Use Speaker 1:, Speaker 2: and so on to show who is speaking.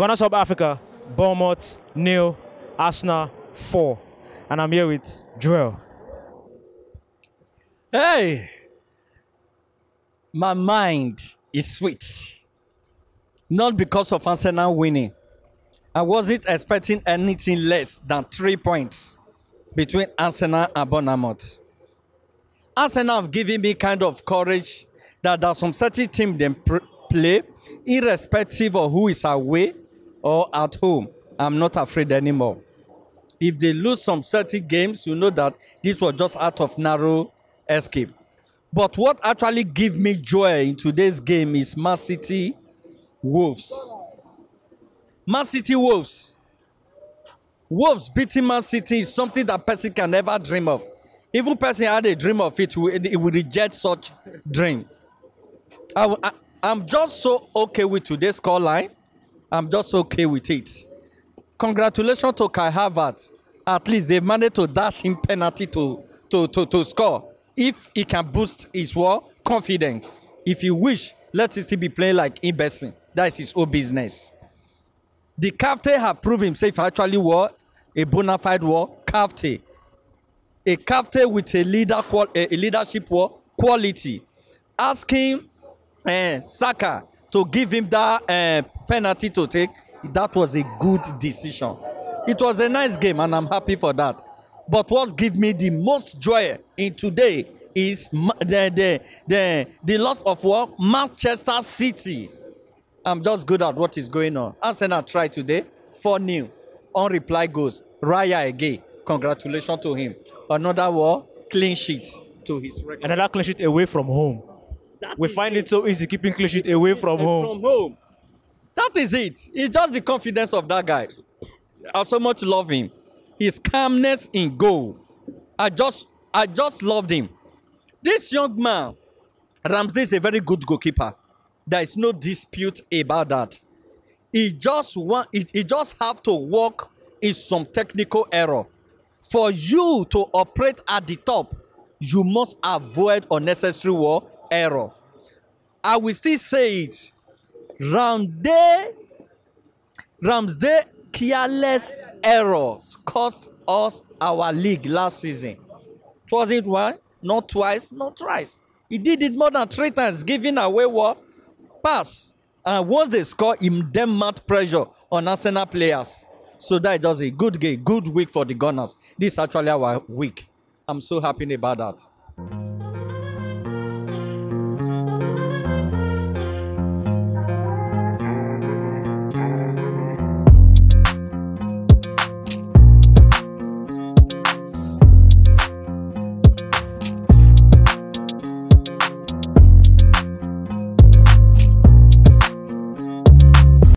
Speaker 1: Gunners of Africa, Bournemouth, nil, Arsenal, 4. And I'm here with Joel.
Speaker 2: Hey, my mind is sweet. Not because of Arsenal winning. I wasn't expecting anything less than three points between Arsenal and Bournemouth. Arsenal have given me kind of courage that there's some certain team they play, irrespective of who is away or at home. I'm not afraid anymore. If they lose some certain games, you know that this was just out of narrow escape. But what actually give me joy in today's game is Man City Wolves. Man City Wolves. Wolves beating Man City is something that person can never dream of. Even person had a dream of it, he will reject such dream. I, I, I'm just so okay with today's scoreline. I'm just okay with it. Congratulations to Kai Havertz. At least they've managed to dash him penalty to, to, to, to score. If he can boost his war confidence. If he wish, let him still be playing like Ibeson. That is his own business. The captain have proved himself actually war a bona fide war captain. A captain with a leader a leadership war quality. Asking uh, Saka to give him that uh, penalty to take, that was a good decision. It was a nice game, and I'm happy for that. But what gives me the most joy in today is the the the, the loss of what Manchester City. I'm just good at what is going on. Arsenal try today, 4 new. On reply goes Raya again. Congratulations to him. Another war, clean sheet to his record.
Speaker 1: Another clean sheet away from home.
Speaker 2: That
Speaker 1: we find
Speaker 2: it.
Speaker 1: it so easy keeping clean sheet away from home.
Speaker 2: From home. That is it. It's just the confidence of that guy. I so much love him. His calmness in goal. I just I just loved him. This young man, Ramsey is a very good goalkeeper. There is no dispute about that. He just want he, he just have to work in some technical error. For you to operate at the top, you must avoid unnecessary war error. I will still say it. Ramsey Ramsey careless errors cost us our league last season. It wasn't one, not twice, not thrice. He did it more than three times, giving away what? Pass. And once they score, him them mad pressure on Arsenal players. So that is a good game, good week for the Gunners. This is actually our week. I'm so happy about that.